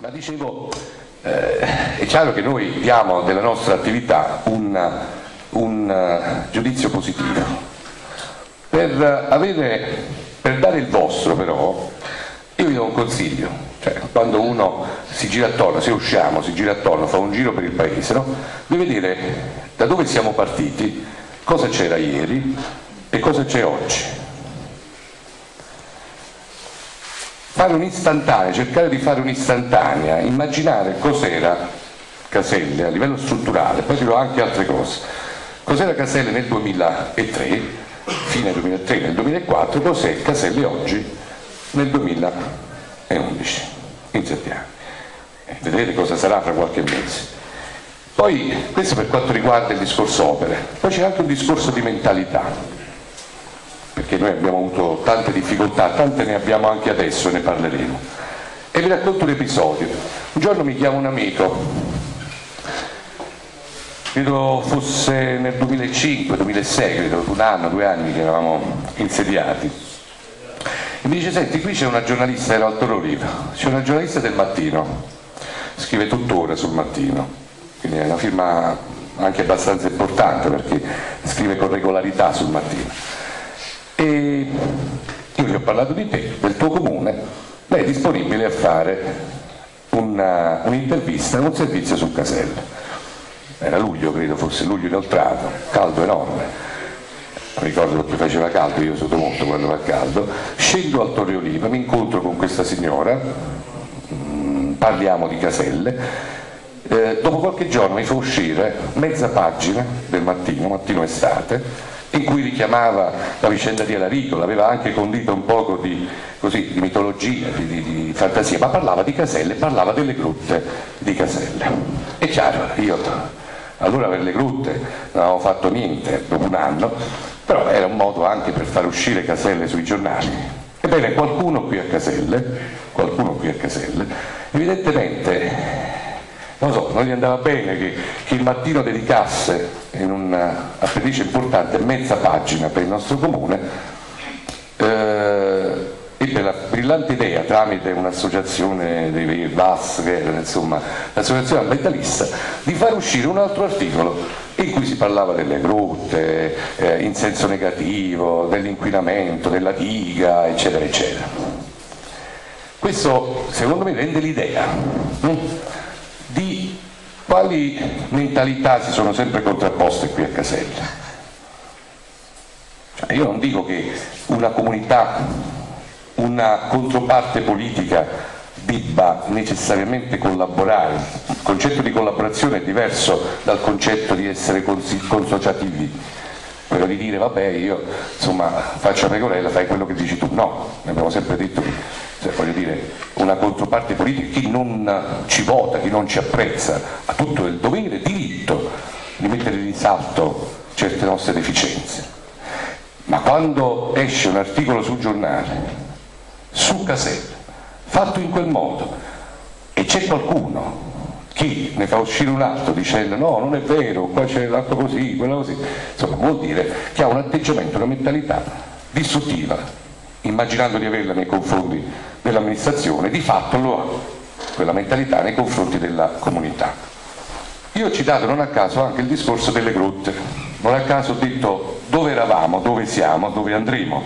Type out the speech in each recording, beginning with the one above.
Ma dicevo, eh, è chiaro che noi diamo della nostra attività un, un uh, giudizio positivo. Per, avere, per, dare il vostro però, io vi do un consiglio, cioè, quando uno si gira attorno, se usciamo, si gira attorno, fa un giro per il paese, no? deve dire da dove siamo partiti, cosa c'era ieri e cosa c'è oggi. Fare un'istantanea, cercare di fare un'istantanea, immaginare cos'era Caselle a livello strutturale, poi dirò anche altre cose. Cos'era Caselle nel 2003, fine 2003, nel 2004, cos'è Caselle oggi nel 2011, in sette anni. E vedrete cosa sarà fra qualche mese. Poi, questo per quanto riguarda il discorso opere, poi c'è anche un discorso di mentalità perché noi abbiamo avuto tante difficoltà, tante ne abbiamo anche adesso ne parleremo. E vi racconto un episodio. Un giorno mi chiama un amico, credo fosse nel 2005, 2006, credo, un anno, due anni che eravamo insediati. E mi dice, senti, qui c'è una giornalista, era Alto Riva, c'è una giornalista del mattino, scrive tuttora sul mattino, quindi è una firma anche abbastanza importante perché scrive con regolarità sul mattino ho parlato di te, del tuo comune, lei è disponibile a fare un'intervista, un servizio sul casello. Era luglio, credo fosse luglio inoltrato, caldo enorme. Ricordo perché faceva caldo, io sotto molto quando fa caldo. Scendo al Torre Oliva, mi incontro con questa signora, mm, parliamo di caselle. Eh, dopo qualche giorno mi fa uscire mezza pagina del mattino, mattino estate, in cui richiamava la vicenda di Alarico, l'aveva anche condito un poco di, così, di mitologia, di, di, di, fantasia, ma parlava di Caselle, parlava delle grutte di Caselle. È chiaro, io allora per le grutte non avevo fatto niente dopo un anno, però era un modo anche per far uscire Caselle sui giornali. Ebbene, qualcuno qui a Caselle, qualcuno qui a Caselle, evidentemente non so, non gli andava bene che, che il mattino dedicasse in un'appendice importante mezza pagina per il nostro comune eh, ebbe la brillante idea tramite un'associazione dei era insomma l'associazione ambientalista, di far uscire un altro articolo in cui si parlava delle grotte, eh, in senso negativo, dell'inquinamento, della diga, eccetera, eccetera. Questo secondo me rende l'idea. Hm? Di quali mentalità si sono sempre contrapposte qui a Casella. Cioè, io non dico che una comunità, una controparte politica debba necessariamente collaborare, il concetto di collaborazione è diverso dal concetto di essere consociativi, quello di dire vabbè io insomma faccio la pecorella, fai quello che dici tu, no, abbiamo sempre detto che cioè, voglio dire, una controparte politica, chi non ci vota, chi non ci apprezza, ha tutto il dovere, il diritto di mettere in risalto certe nostre deficienze. Ma quando esce un articolo sul giornale, su casetta, fatto in quel modo, e c'è qualcuno che ne fa uscire un altro dicendo no, non è vero, qua c'è l'altro così, quello così, insomma vuol dire che ha un atteggiamento, una mentalità distruttiva immaginando di averla nei confronti dell'amministrazione, di fatto lo ha, quella mentalità nei confronti della comunità. Io ho citato non a caso anche il discorso delle grotte, non a caso ho detto dove eravamo, dove siamo, dove andremo,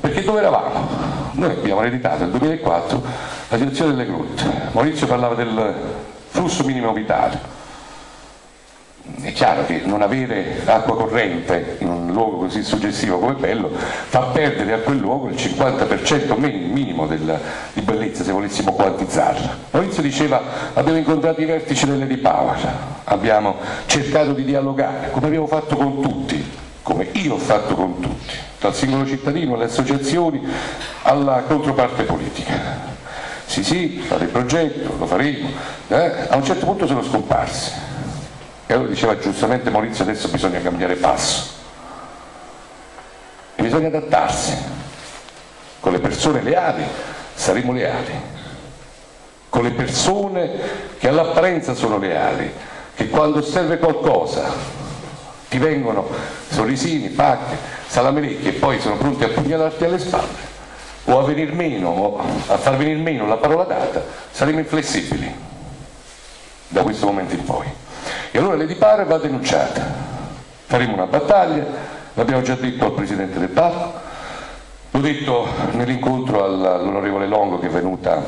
perché dove eravamo? Noi abbiamo ereditato nel 2004 la situazione delle grotte, Maurizio parlava del flusso minimo vitale, è chiaro che non avere acqua corrente in un luogo così suggestivo come bello fa perdere a quel luogo il 50% minimo del, di bellezza se volessimo quantizzarla. Maurizio diceva abbiamo incontrato i vertici delle Power, abbiamo cercato di dialogare come abbiamo fatto con tutti, come io ho fatto con tutti, dal singolo cittadino alle associazioni alla controparte politica. Sì sì, fate il progetto, lo faremo, eh? a un certo punto sono scomparsi e allora diceva giustamente Maurizio adesso bisogna cambiare passo e bisogna adattarsi. Con le persone leali saremo leali, con le persone che all'apparenza sono leali, che quando serve qualcosa ti vengono sorrisini, pacche, salamerecchi e poi sono pronti a pugnalarti alle spalle, o a, venir meno, a far venire meno la parola data, saremo inflessibili da questo momento in poi. E allora Lady Pare va denunciata. Faremo una battaglia, l'abbiamo già detto al Presidente del Parco, l'ho detto nell'incontro all'onorevole Longo che è venuta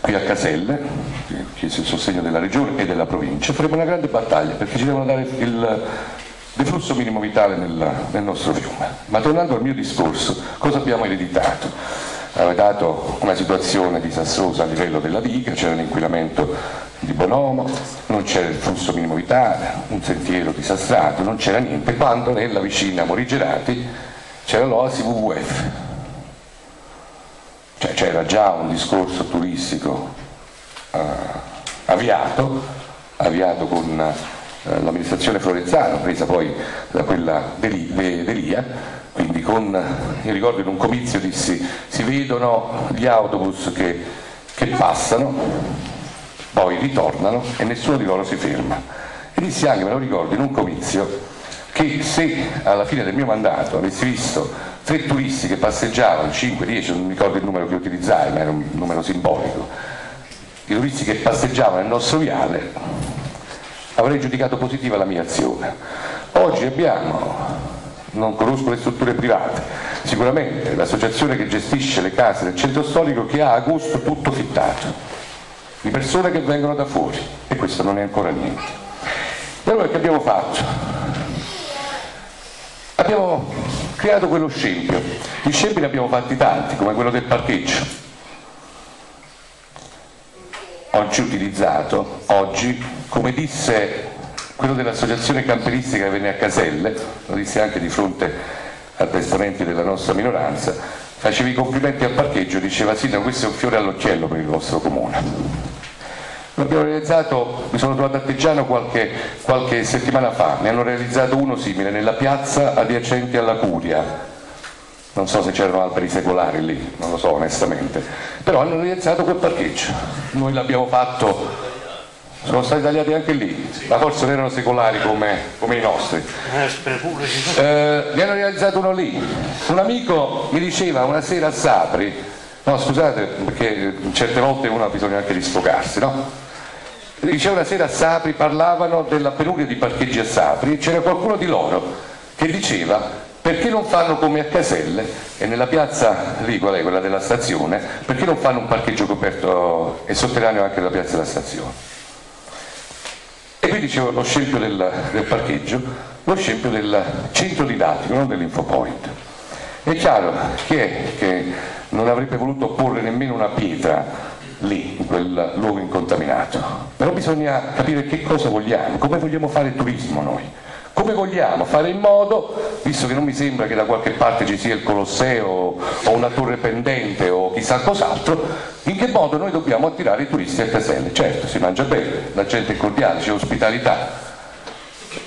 qui a Caselle, che chiese il sostegno della Regione e della provincia, faremo una grande battaglia perché ci devono dare il deflusso minimo vitale nel, nel nostro fiume. Ma tornando al mio discorso, cosa abbiamo ereditato? Aveva dato una situazione disastrosa a livello della diga, c'era l'inquinamento di Bonomo, non c'era il flusso minimo vitale, un sentiero disastrato, non c'era niente, quando nella vicina Morigerati c'era l'Oasi WWF. Cioè c'era già un discorso turistico eh, avviato, avviato con eh, l'amministrazione Florenzano, presa poi da quella Delia, quindi con, io ricordo in un comizio dissi, si vedono gli autobus che, che passano, poi ritornano e nessuno di loro si ferma. E dissi anche, me lo ricordo, in un comizio, che se alla fine del mio mandato avessi visto tre turisti che passeggiavano, 5, 10, non mi ricordo il numero che utilizzai, ma era un numero simbolico, i turisti che passeggiavano nel nostro viale, avrei giudicato positiva la mia azione. Oggi abbiamo, non conosco le strutture private, sicuramente l'associazione che gestisce le case del centro storico che ha a gusto tutto fittato, di persone che vengono da fuori e questo non è ancora niente. E allora che abbiamo fatto? Abbiamo creato quello scempio, gli scempi ne abbiamo fatti tanti, come quello del parcheggio, oggi utilizzato, oggi, come disse quello dell'associazione camperistica che venne a Caselle, lo disse anche di fronte a testamenti della nostra minoranza, faceva i complimenti al parcheggio, diceva sì, no, questo è un fiore all'occhiello per il vostro comune. L'abbiamo realizzato, mi sono trovato a Teggiano qualche, qualche settimana fa, ne hanno realizzato uno simile nella piazza adiacente alla Curia, non so se c'erano alberi secolari lì, non lo so onestamente, però hanno realizzato quel parcheggio, noi l'abbiamo fatto, sono stati tagliati anche lì, ma forse non erano secolari come, come i nostri. Eh, ne hanno realizzato uno lì, un amico mi diceva una sera a Sapri, no scusate perché certe volte uno ha bisogno anche di sfogarsi, no? Diceva una sera a Sapri, parlavano della penuria di parcheggi a Sapri e c'era qualcuno di loro che diceva perché non fanno come a Caselle e nella piazza lì, qual è quella della stazione, perché non fanno un parcheggio coperto e sotterraneo anche nella piazza della stazione? Dicevo lo scempio del, del parcheggio, lo scempio del centro didattico, non dell'infopoint. È chiaro chi è che non avrebbe voluto porre nemmeno una pietra lì, in quel luogo incontaminato, però bisogna capire che cosa vogliamo, come vogliamo fare il turismo noi come vogliamo fare in modo, visto che non mi sembra che da qualche parte ci sia il Colosseo o una torre pendente o chissà cos'altro, che modo noi dobbiamo attirare i turisti a Caselle? Certo, si mangia bene, la gente è cordiale, c'è ospitalità,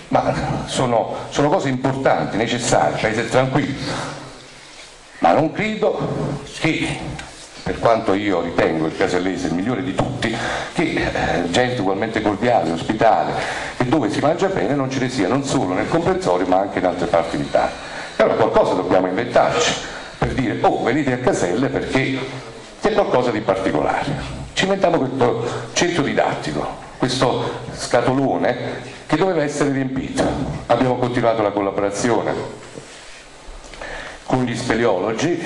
ma sono, sono cose importanti, necessarie, paese è tranquillo, ma non credo che per quanto io ritengo il casellese il migliore di tutti, che eh, gente ugualmente cordiale, ospitale e dove si mangia bene non ce ne sia non solo nel comprensorio ma anche in altre parti d'Italia. E allora qualcosa dobbiamo inventarci per dire oh venite a Caselle perché c'è qualcosa di particolare. Ci inventiamo questo centro didattico, questo scatolone che doveva essere riempito. Abbiamo continuato la collaborazione con gli speleologi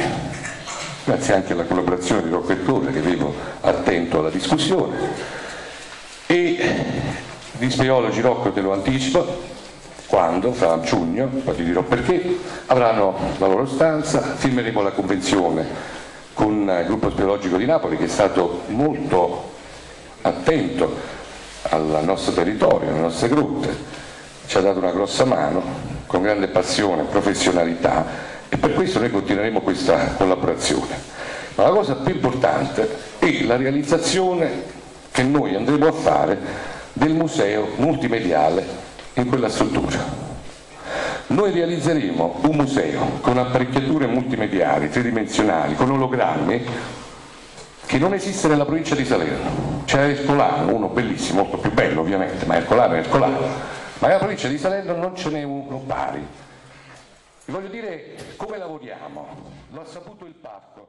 grazie anche alla collaborazione di Rocco Ettore che avevo attento alla discussione e gli speleologi Rocco te lo anticipo quando, fra giugno, poi ti dirò perché, avranno la loro stanza, firmeremo la convenzione con il gruppo speleologico di Napoli che è stato molto attento al nostro territorio, alle nostre grotte, ci ha dato una grossa mano con grande passione, professionalità e per questo noi continueremo questa collaborazione. Ma la cosa più importante è la realizzazione che noi andremo a fare del museo multimediale in quella struttura. Noi realizzeremo un museo con apparecchiature multimediali, tridimensionali, con ologrammi che non esiste nella provincia di Salerno. C'è Ercolano, uno bellissimo, molto più bello ovviamente, ma Ercolano è Ercolano, ma nella provincia di Salerno non ce n'è uno pari. Vi voglio dire come lavoriamo. Lo ha saputo il parco,